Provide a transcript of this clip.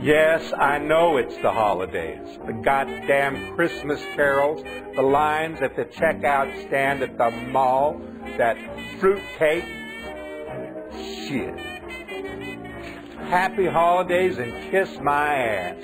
Yes, I know it's the holidays. The goddamn Christmas carols, the lines at the checkout stand at the mall, that fruitcake. Shit. Happy holidays and kiss my ass.